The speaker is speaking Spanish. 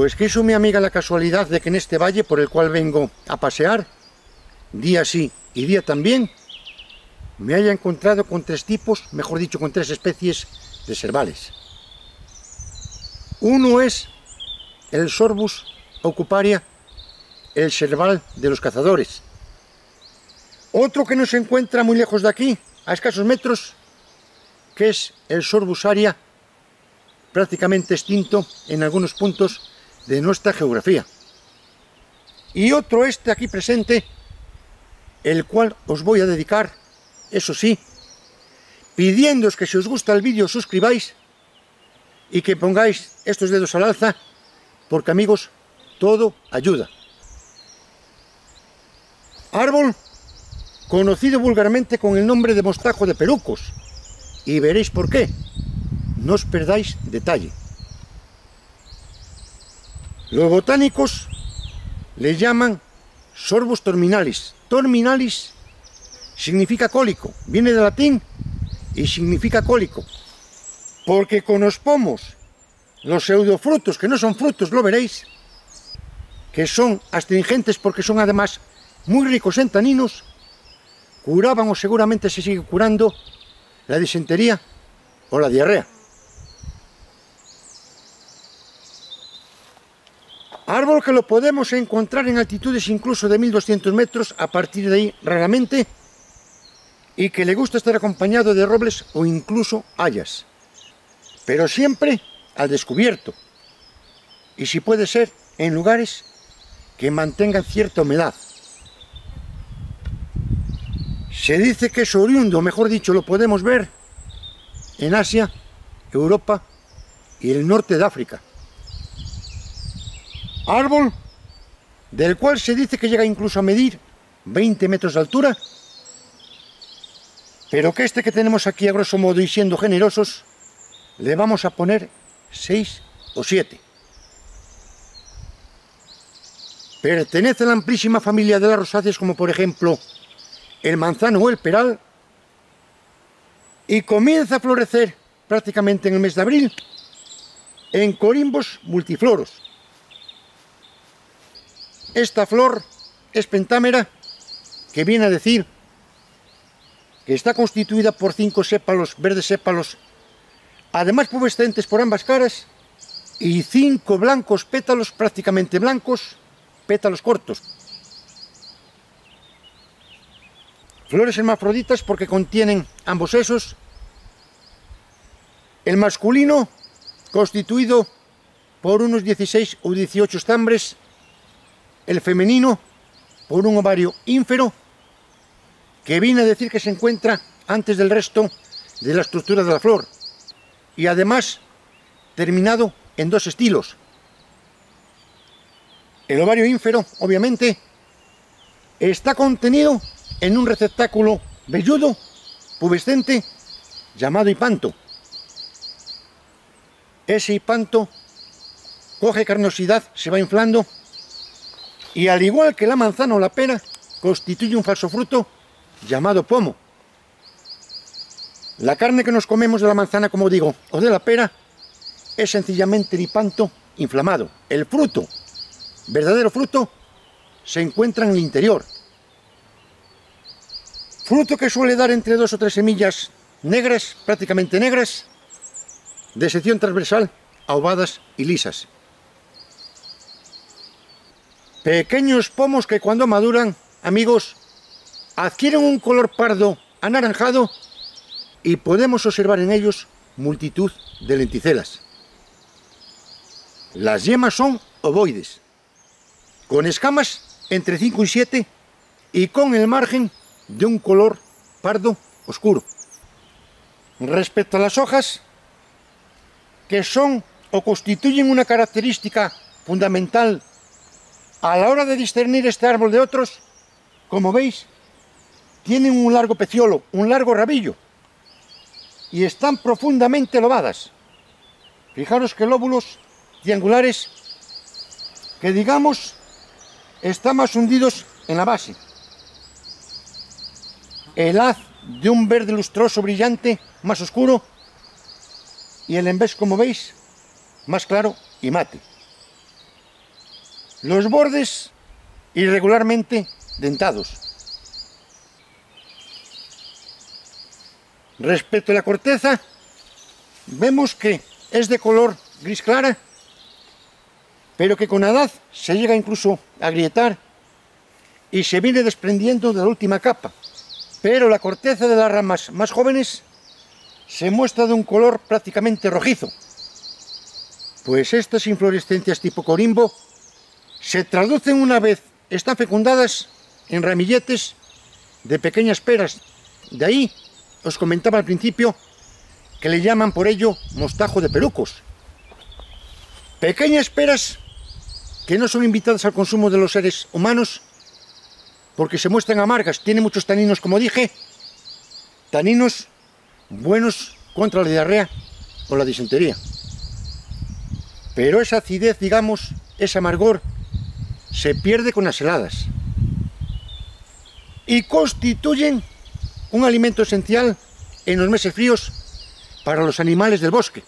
Pues quiso mi amiga la casualidad de que en este valle por el cual vengo a pasear, día sí y día también, me haya encontrado con tres tipos, mejor dicho, con tres especies de cervales. Uno es el Sorbus ocuparia, el cerval de los cazadores. Otro que no se encuentra muy lejos de aquí, a escasos metros, que es el Sorbus aria, prácticamente extinto en algunos puntos de nuestra geografía. Y otro este aquí presente, el cual os voy a dedicar, eso sí, pidiéndoos que si os gusta el vídeo suscribáis y que pongáis estos dedos al alza, porque amigos, todo ayuda. Árbol conocido vulgarmente con el nombre de mostajo de pelucos, y veréis por qué. No os perdáis detalle. Los botánicos le llaman sorbus terminalis. Terminalis significa cólico, viene del latín y significa cólico. Porque con los pomos, los pseudofrutos, que no son frutos, lo veréis, que son astringentes porque son además muy ricos en taninos, curaban o seguramente se sigue curando la disentería o la diarrea. Árbol que lo podemos encontrar en altitudes incluso de 1200 metros, a partir de ahí raramente, y que le gusta estar acompañado de robles o incluso hayas, pero siempre al descubierto, y si puede ser en lugares que mantengan cierta humedad. Se dice que es oriundo, mejor dicho, lo podemos ver en Asia, Europa y el norte de África. Árbol del cual se dice que llega incluso a medir 20 metros de altura, pero que este que tenemos aquí a grosso modo y siendo generosos, le vamos a poner 6 o 7. Pertenece a la amplísima familia de las rosáceas como por ejemplo el manzano o el peral y comienza a florecer prácticamente en el mes de abril en corimbos multifloros esta flor es pentámera, que viene a decir que está constituida por cinco sépalos, verdes sépalos, además pubescentes por ambas caras, y cinco blancos pétalos, prácticamente blancos, pétalos cortos. Flores hermafroditas porque contienen ambos sesos. El masculino constituido por unos 16 o 18 estambres el femenino por un ovario ínfero que viene a decir que se encuentra antes del resto de la estructura de la flor y además terminado en dos estilos. El ovario ínfero, obviamente, está contenido en un receptáculo velludo, pubescente, llamado hipanto. Ese hipanto coge carnosidad, se va inflando y al igual que la manzana o la pera, constituye un falso fruto llamado pomo. La carne que nos comemos de la manzana, como digo, o de la pera, es sencillamente el hipanto inflamado. El fruto, verdadero fruto, se encuentra en el interior. Fruto que suele dar entre dos o tres semillas negras, prácticamente negras, de sección transversal, ahobadas y lisas. Pequeños pomos que cuando maduran, amigos, adquieren un color pardo anaranjado y podemos observar en ellos multitud de lenticelas. Las yemas son ovoides, con escamas entre 5 y 7 y con el margen de un color pardo oscuro. Respecto a las hojas, que son o constituyen una característica fundamental a la hora de discernir este árbol de otros, como veis, tienen un largo peciolo, un largo rabillo, y están profundamente lobadas. Fijaros que lóbulos triangulares que digamos están más hundidos en la base. El haz de un verde lustroso brillante más oscuro y el embés, como veis, más claro y mate. Los bordes irregularmente dentados. Respecto a la corteza, vemos que es de color gris clara, pero que con la edad se llega incluso a agrietar y se viene desprendiendo de la última capa. Pero la corteza de las ramas más jóvenes se muestra de un color prácticamente rojizo, pues estas inflorescencias tipo corimbo se traducen una vez están fecundadas en ramilletes de pequeñas peras. De ahí os comentaba al principio que le llaman por ello mostajo de perucos. Pequeñas peras que no son invitadas al consumo de los seres humanos porque se muestran amargas, tienen muchos taninos como dije, taninos buenos contra la diarrea o la disentería. Pero esa acidez, digamos, ese amargor, se pierde con las heladas y constituyen un alimento esencial en los meses fríos para los animales del bosque.